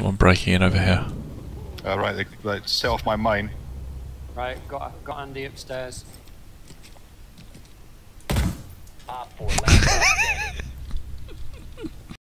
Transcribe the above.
someone breaking in over here. Uh, right, they, they set off my mine. Right, got got Andy upstairs.